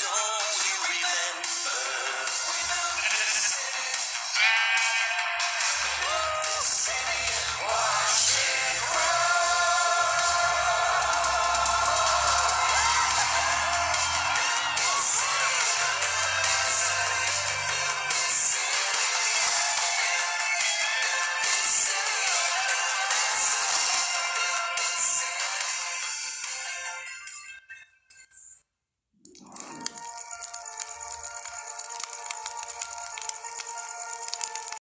Just